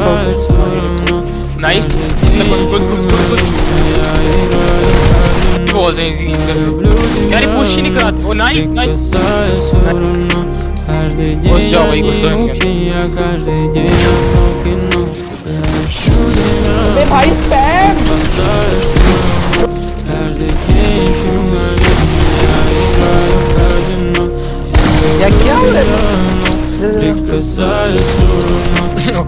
мене жовтий. Найс. Гуд, гуд, гуд, гуд. Его за Я репущи не крат. О, найс, найс. Каждый Вот день всё, я Игорь, не Соня.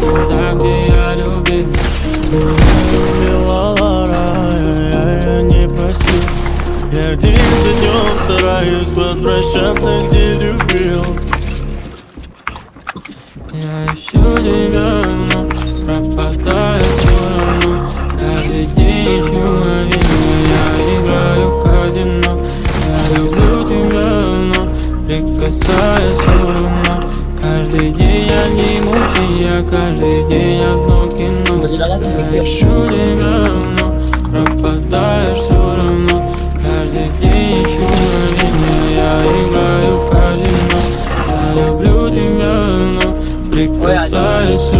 Туда, где я любил Любила Лара, я, я не простил Я день за днем стараюсь возвращаться, где любил Я ищу тебя, но пропадаю все Каждый день ищу мгновенье, я играю в казино Я люблю тебя, но прикасаюсь все каждый день одно кино. Я ищу тебя, но пропадаешь все равно. Каждый день ищу мгновенье, я играю в казино. Я люблю тебя, но прикасаюсь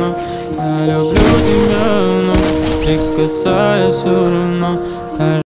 казино Я люблю тебя, но прикасаюсь все равно Каждый